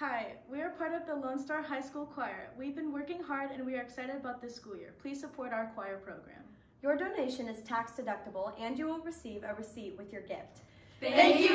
Hi, we are part of the Lone Star High School Choir. We've been working hard and we are excited about this school year. Please support our choir program. Your donation is tax deductible and you will receive a receipt with your gift. Thank you.